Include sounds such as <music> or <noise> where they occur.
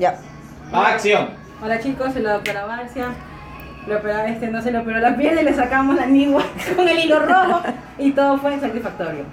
Ya. Acción. Hola chicos, soy la doctora Marcia. Le opera- este, no se le operó la piel y le sacamos la ningua <laughs> con el hilo rojo y todo fue satisfactorio.